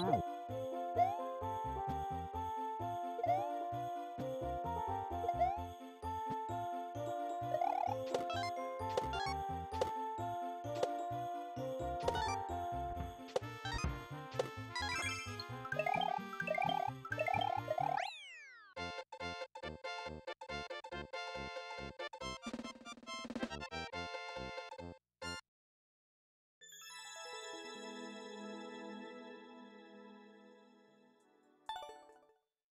Thank hum. you.